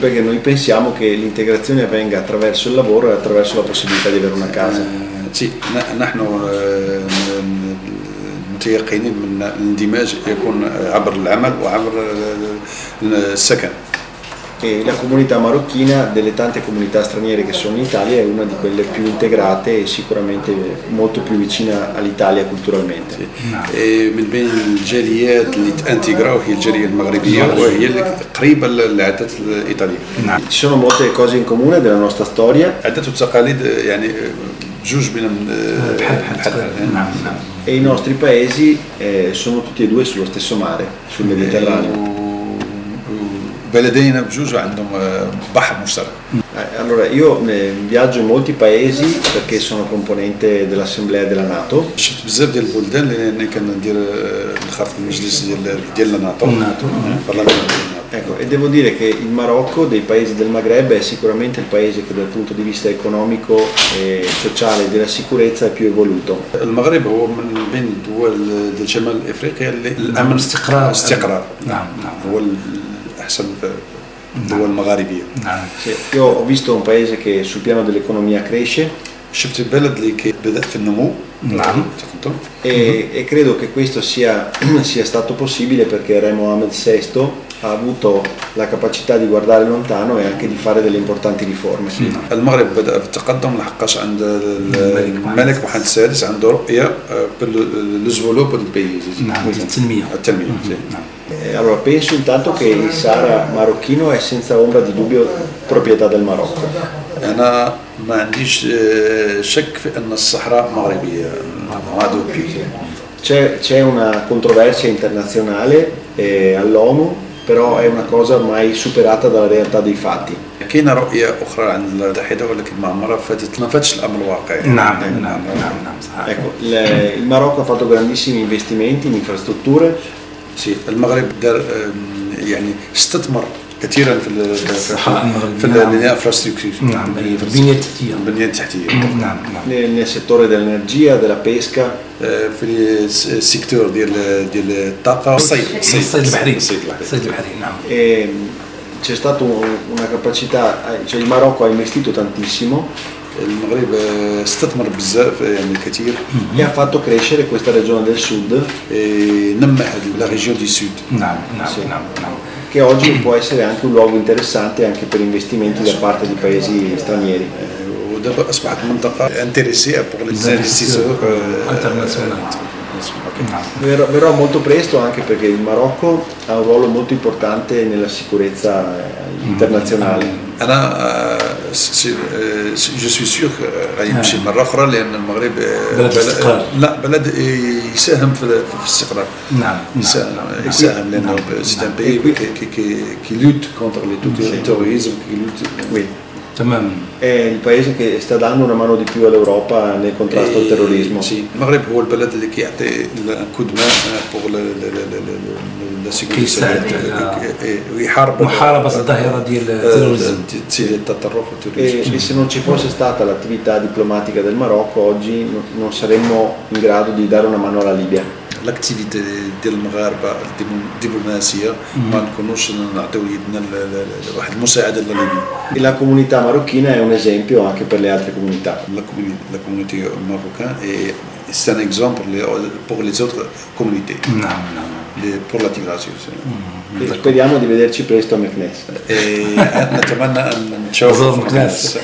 E anche perché noi pensiamo che l'integrazione avvenga attraverso il lavoro e attraverso la possibilità di avere una casa. آه، سي ن- نحن آه، متيقنين من الاندماج يكون عبر العمل وعبر آه، السكن E la comunità marocchina, delle tante comunità straniere che sono in Italia, è una di quelle più integrate e sicuramente molto più vicina all'Italia culturalmente. إيه، من بين الجاليات اللي تانتيغراو هي الجاليه المغربيه وهي اللي قريبه للعادات الايطاليه نعم Ci sono molte cose in comune della nostra storia عادات وتقاليد آه، يعني آه، بجوج بينهم آه، بحال بحال بحال تقريبا. بحال. نعم نعم e i nostri paesi eh, sono tutti e due sullo stesso mare, sul Mediterraneo. و- وبلدينا بجوج عندهم آه، بحر مشترك Eh, Allora, io eh, viaggio in molti paesi perché sono componente dell'Assemblea della Nato شفت بزاف ديال البلدان لاني كندير آه، نخرط المجلس ديال ديال الناتو الناتو. البرلمان ديال الناتو Ecco, e devo dire che il Marocco dei paesi del Maghreb è sicuramente il paese che dal punto di vista economico e sociale e della sicurezza è più evoluto. المغرب هو من بين الدول ديال شمال افريقيا اللي الامن استقرار. استقرار نعم نعم هو الاحسن الدول المغاربيه نعم Sì, io ho visto un paese che sul piano dell'economia cresce شفت البلد اللي كي- بدا في النمو نعم. تقدم e, e credo che questo sia, sia stato possibile perché Re Mohammed VI ha avuto la capacità di guardare lontano e anche di fare delle importanti riforme. المغرب بدا في التقدم لحقاش عند ال- الملك محمد. الملك محمد السادس عنده رؤيه للزفولوب البيز نعم التنمية التنميه نعم Eh, allora penso intanto che il Sahara marocchino è senza ombra di dubbio proprietà del Marocco. انا ما عنديش آه، شك في ان الصحراء مغربيه ما دوبي C'è, c'è una controversia internazionale eh, all'ONU, però è una cosa ormai superata dalla realtà dei fatti. كاينه رؤيه اخرى عند المتحده ولكن ما عمرها فاتت ما فاتش الامر الواقعي نعم نعم نعم نعم صحيح Ecco, il, il Marocco ha fatto grandissimi investimenti in infrastrutture, سي المغرب دار يعني استثمر كثيرا في ال- في. في نعم. الانفراستركتور نعم البنية التحتية البنيه التحتيه نعم نعم dell'energia, della pesca, آه، في الس- السيكتور ديال ديال الطاقة. والصيد الصيد البحري. الصيد البحري. الصيد البحري. نعم. E c'è stata una capacità, cioè il Marocco ha investito tantissimo. المغرب آه، استثمر بزاف آه، يعني كثير e ha fatto crescere questa regione del sud آه، نمى هذه لا ريجيون دي سود نعم نعم Sì. نعم نعم che oggi può essere anche un luogo interessante anche per investimenti da parte di paesi stranieri. آه، ودابا اصبحت منطقه انتريسي بور لي انفستيسور international. نعم Verrò, verrò molto presto anche perché il Marocco ha un ruolo molto importante nella sicurezza eh, internazionale. انا آه، سي- آه، سي- جو سوي سيغ غادي نمشي مره أخرى لأن المغرب بلد استقرار. لا بلد يساهم في ال- في الاستقرار نعم يساهم نعم يساهم لأنه سي ان بي كي لوت كونتر لي توريزم كي لوت Qui. È il paese che sta dando una mano di più all'Europa nel contrasto al terrorismo. Sì, il Maghreb è il paese che ha dato la sicurezza e E se non ci fosse stata l'attività diplomatica del Marocco oggi non saremmo in grado di dare una mano alla Libia. الاكتيفيتي ديال المغاربه الدبلوماسيه ما نكونوش نعطيو يدنا ل- ل- ل- واحد المساعده لليبيا E la comunità marocchina è un esempio anche per le altre comunità. la communi- la communauté marocaine et c'est un exemple les- pour les autres communautés نعم نعم les- pour l'intégration E speriamo di vederci presto a Meknes. et نتمنى ان نشوفوا نزور مكناس.